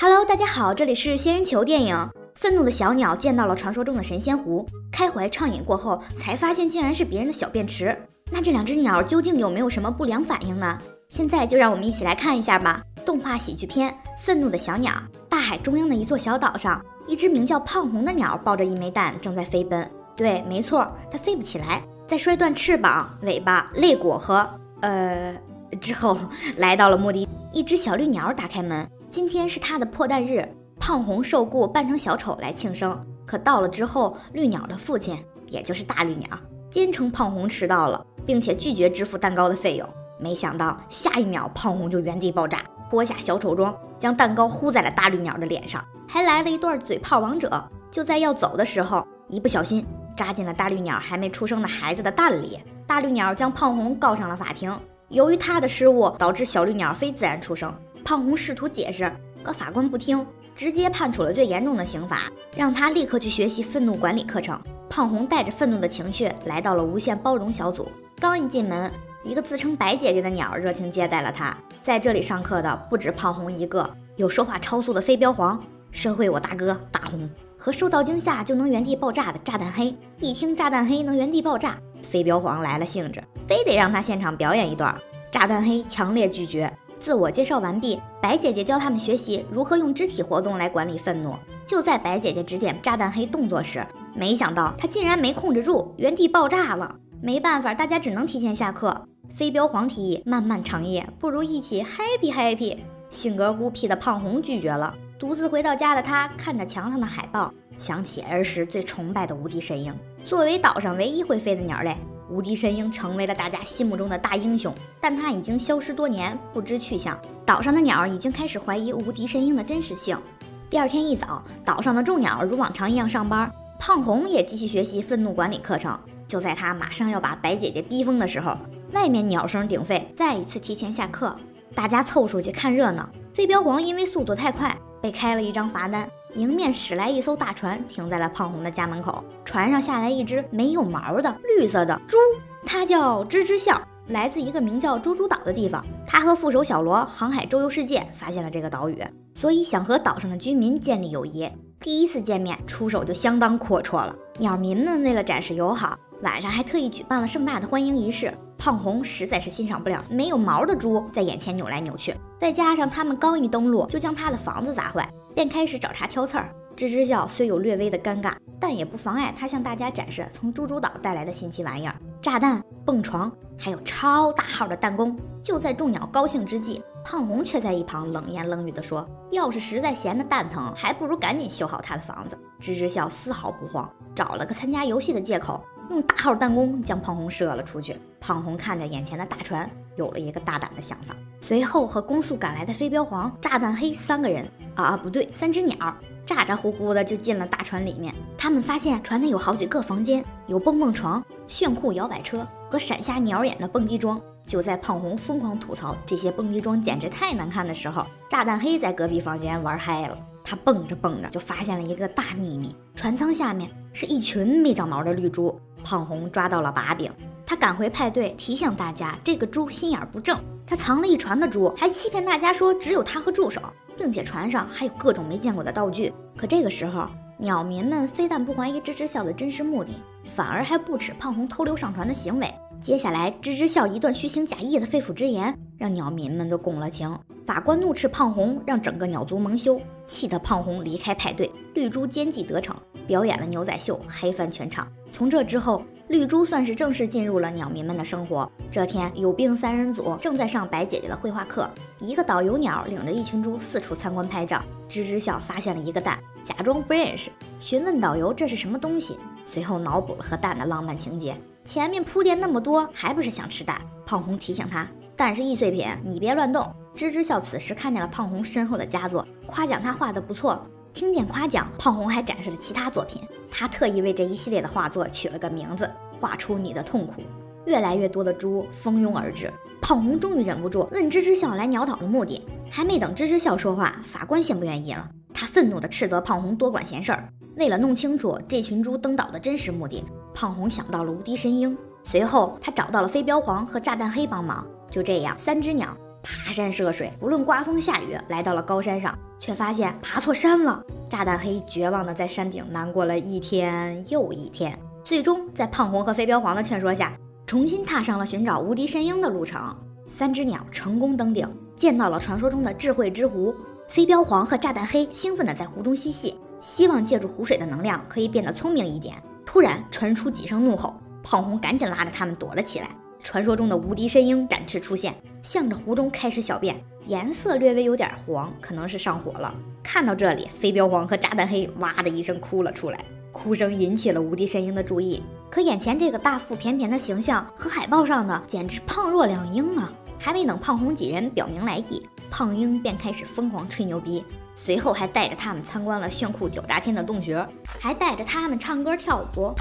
Hello，大家好，这里是仙人球电影。愤怒的小鸟见到了传说中的神仙湖，开怀畅饮过后，才发现竟然是别人的小便池。那这两只鸟究竟有没有什么不良反应呢？现在就让我们一起来看一下吧。动画喜剧片《愤怒的小鸟》。大海中央的一座小岛上，一只名叫胖红的鸟抱着一枚蛋正在飞奔。对，没错，它飞不起来，在摔断翅膀、尾巴、肋骨和呃之后，来到了目的。一只小绿鸟打开门，今天是他的破蛋日，胖红受雇扮成小丑来庆生。可到了之后，绿鸟的父亲，也就是大绿鸟，坚称胖红迟到了，并且拒绝支付蛋糕的费用。没想到下一秒，胖红就原地爆炸，脱下小丑装，将蛋糕呼在了大绿鸟的脸上，还来了一段嘴炮王者。就在要走的时候，一不小心。扎进了大绿鸟还没出生的孩子的蛋里，大绿鸟将胖红告上了法庭。由于他的失误导致小绿鸟非自然出生，胖红试图解释，可法官不听，直接判处了最严重的刑罚，让他立刻去学习愤怒管理课程。胖红带着愤怒的情绪来到了无限包容小组，刚一进门，一个自称白姐姐的鸟热情接待了他。在这里上课的不止胖红一个，有说话超速的飞镖皇，社会我大哥大红。和受到惊吓就能原地爆炸的炸弹黑，一听炸弹黑能原地爆炸，飞镖皇来了兴致，非得让他现场表演一段。炸弹黑强烈拒绝。自我介绍完毕，白姐姐教他们学习如何用肢体活动来管理愤怒。就在白姐姐指点炸弹黑动作时，没想到他竟然没控制住，原地爆炸了。没办法，大家只能提前下课。飞镖皇提议漫漫长夜，不如一起 happy happy。性格孤僻的胖红拒绝了。独自回到家的他，看着墙上的海报，想起儿时最崇拜的无敌神鹰。作为岛上唯一会飞的鸟类，无敌神鹰成为了大家心目中的大英雄。但他已经消失多年，不知去向。岛上的鸟已经开始怀疑无敌神鹰的真实性。第二天一早，岛上的众鸟如往常一样上班，胖红也继续学习愤怒管理课程。就在他马上要把白姐姐逼疯的时候，外面鸟声鼎沸，再一次提前下课，大家凑出去看热闹。飞镖皇因为速度太快。被开了一张罚单，迎面驶来一艘大船，停在了胖红的家门口。船上下来一只没有毛的绿色的猪，它叫吱吱笑，来自一个名叫猪猪岛的地方。他和副手小罗航海周游世界，发现了这个岛屿，所以想和岛上的居民建立友谊。第一次见面，出手就相当阔绰了。鸟民们为了展示友好，晚上还特意举办了盛大的欢迎仪式。胖红实在是欣赏不了没有毛的猪在眼前扭来扭去，再加上他们刚一登陆就将他的房子砸坏，便开始找茬挑刺儿。吱吱叫虽有略微的尴尬，但也不妨碍他向大家展示从猪猪岛带来的新奇玩意儿——炸弹、蹦床，还有超大号的弹弓。就在众鸟高兴之际，胖红却在一旁冷言冷语地说：“要是实在闲得蛋疼，还不如赶紧修好他的房子。”吱吱笑丝毫不慌，找了个参加游戏的借口。用大号弹。弓将胖红射了出去。胖红看着眼前的大船，有了一个大胆的想法。随后和攻速赶来的飞镖皇、炸弹。黑三个人啊，不对，三只鸟，咋咋呼呼的就进了大船里面。他们发现船内有好几个房间，有蹦蹦床、炫酷摇摆车和闪瞎鸟眼的蹦极桩。就在胖红疯狂吐槽这些蹦极桩简直太难看的时候，炸弹黑在隔壁房间玩嗨了。他蹦着蹦着就发现了一个大秘密：船舱下面是一群没长毛的绿猪。胖红抓到了把柄，他赶回派对提醒大家，这个猪心眼不正，他藏了一船的猪，还欺骗大家说只有他和助手，并且船上还有各种没见过的道具。可这个时候，鸟民们非但不怀疑吱吱笑的真实目的，反而还不耻胖红偷溜上船的行为。接下来，吱吱笑一段虚情假意的肺腑之言，让鸟民们都共了情。法官怒斥胖红，让整个鸟族蒙羞，气得胖红离开派对。绿珠奸计得逞，表演了牛仔秀，嗨翻全场。从这之后，绿珠算是正式进入了鸟民们的生活。这天，有病三人组正在上白姐姐的绘画课，一个导游鸟领着一群猪四处参观拍照。吱吱笑发现了一个蛋，假装不认识，询问导游这是什么东西，随后脑补了和蛋的浪漫情节。前面铺垫那么多，还不是想吃蛋？胖红提醒他，蛋是易碎品，你别乱动。吱吱笑此时看见了胖红身后的佳作，夸奖他画的不错。听见夸奖，胖红还展示了其他作品。他特意为这一系列的画作取了个名字：画出你的痛苦。越来越多的猪蜂拥而至，胖红终于忍不住问吱吱笑来鸟岛的目的。还没等吱吱笑说话，法官先不愿意了，他愤怒地斥责胖红多管闲事儿。为了弄清楚这群猪登岛的真实目的，胖红想到了无敌神鹰。随后，他找到了飞镖皇和炸弹黑帮忙。就这样，三只鸟爬山涉水，不论刮风下雨，来到了高山上，却发现爬错山了。炸弹黑绝望地在山顶难过了一天又一天，最终在胖红和飞镖皇的劝说下，重新踏上了寻找无敌神鹰的路程。三只鸟成功登顶，见到了传说中的智慧之湖。飞镖皇和炸弹黑兴奋地在湖中嬉戏，希望借助湖水的能量可以变得聪明一点。突然传出几声怒吼，胖红赶紧拉着他们躲了起来。传说中的无敌神鹰展翅出现，向着湖中开始小便，颜色略微有点黄，可能是上火了。看到这里，飞镖黄和炸弹黑哇的一声哭了出来，哭声引起了无敌神鹰的注意。可眼前这个大腹便便的形象和海报上的简直胖若两鹰啊！还没等胖红几人表明来意，胖鹰便开始疯狂吹牛逼，随后还带着他们参观了炫酷屌炸天的洞穴，还带着他们唱歌跳舞。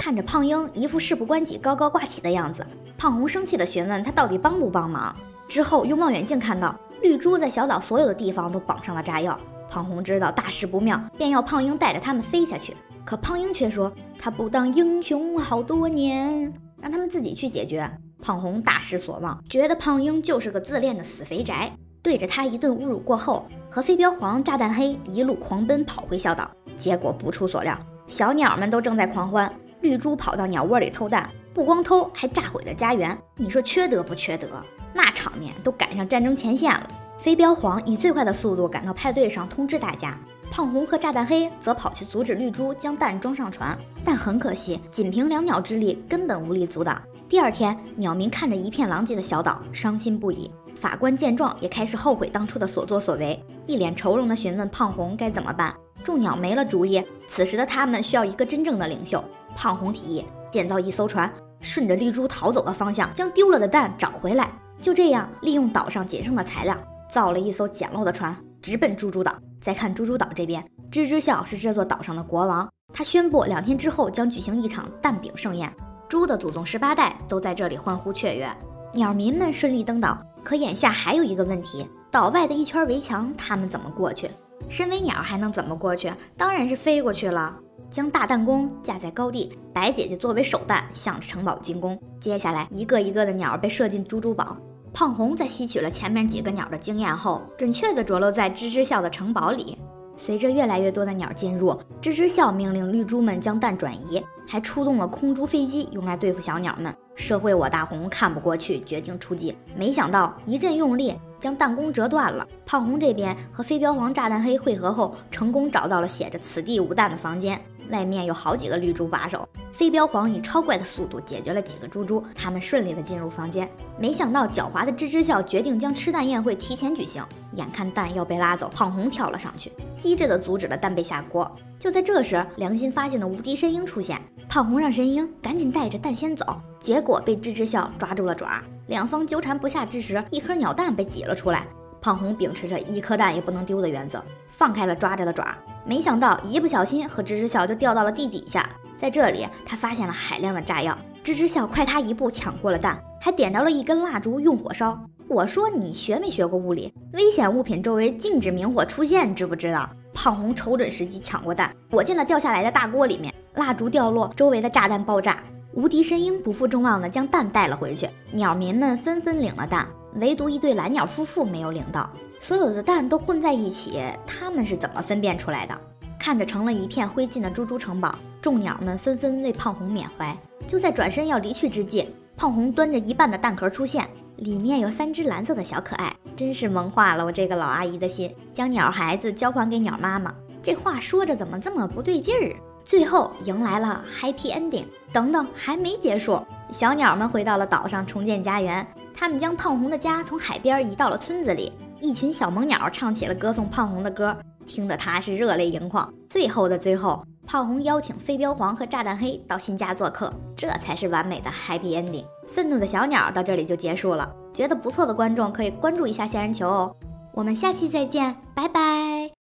看着胖英一副事不关己、高高挂起的样子，胖红生气地询问他到底帮不帮忙。之后用望远镜看到绿珠在小岛所有的地方都绑上了炸药，胖红知道大事不妙，便要胖英带着他们飞下去。可胖英却说他不当英雄好多年，让他们自己去解决。胖红大失所望，觉得胖英就是个自恋的死肥宅，对着他一顿侮辱过后，和飞镖皇、炸弹黑一路狂奔跑回小岛。结果不出所料，小鸟们都正在狂欢，绿珠跑到鸟窝里偷蛋，不光偷，还炸毁了家园。你说缺德不缺德？那场面都赶上战争前线了。飞镖皇以最快的速度赶到派对上通知大家，胖红和炸弹黑则跑去阻止绿珠将蛋装上船。但很可惜，仅凭两鸟之力根本无力阻挡。第二天，鸟民看着一片狼藉的小岛，伤心不已。法官见状也开始后悔当初的所作所为，一脸愁容地询问胖红该怎么办。众鸟没了主意，此时的他们需要一个真正的领袖。胖红提议建造一艘船，顺着绿珠逃走的方向将丢了的蛋找回来。就这样，利用岛上仅剩的材料，造了一艘简陋的船，直奔猪猪岛。再看猪猪岛这边，吱吱笑是这座岛上的国王，他宣布两天之后将举行一场蛋饼盛宴，猪的祖宗十八代都在这里欢呼雀跃。鸟民们顺利登岛，可眼下还有一个问题：岛外的一圈围墙，他们怎么过去？身为鸟还能怎么过去？当然是飞过去了。将大弹弓架在高地，白姐姐作为手弹向着城堡进攻。接下来，一个一个的鸟被射进猪猪堡。胖红在吸取了前面几个鸟的经验后，准确地着落在吱吱笑的城堡里。随着越来越多的鸟进入，吱吱笑命令绿猪们将蛋转移，还出动了空珠飞机用来对付小鸟们。社会我大红看不过去，决定出击。没想到一阵用力，将弹弓折断了。胖红这边和飞镖王、炸弹黑汇合后，成功找到了写着“此地无弹”的房间。外面有好几个绿珠把守，飞镖皇以超快的速度解决了几个猪猪，他们顺利的进入房间。没想到狡猾的吱吱笑决定将吃蛋宴会提前举行，眼看蛋要被拉走，胖红跳了上去，机智的阻止了蛋被下锅。就在这时，良心发现的无敌神鹰出现，胖红让神鹰赶紧带着蛋先走，结果被吱吱笑抓住了爪。两方纠缠不下之时，一颗鸟蛋被挤了出来。胖红秉持着一颗蛋也不能丢的原则，放开了抓着的爪。没想到一不小心和吱吱笑就掉到了地底下，在这里他发现了海量的炸药。吱吱笑快他一步抢过了蛋，还点着了一根蜡烛用火烧。我说你学没学过物理？危险物品周围禁止明火出现，知不知道？胖红瞅准时机抢过蛋，躲进了掉下来的大锅里面。蜡烛掉落，周围的炸弹爆炸。无敌神鹰不负众望的将蛋带了回去，鸟民们纷纷领了蛋，唯独一对蓝鸟夫妇没有领到。所有的蛋都混在一起，他们是怎么分辨出来的？看着成了一片灰烬的猪猪城堡，众鸟们纷纷为胖红缅怀。就在转身要离去之际，胖红端着一半的蛋壳出现，里面有三只蓝色的小可爱，真是萌化了我这个老阿姨的心，将鸟孩子交还给鸟妈妈。这话说着怎么这么不对劲儿？最后迎来了 happy ending。等等，还没结束，小鸟们回到了岛上重建家园，他们将胖红的家从海边移到了村子里。一群小萌鸟唱起了歌颂胖红的歌，听得他是热泪盈眶。最后的最后，胖红邀请飞镖皇和炸弹黑到新家做客，这才是完美的 happy ending。愤怒的小鸟到这里就结束了，觉得不错的观众可以关注一下仙人球哦。我们下期再见，拜拜。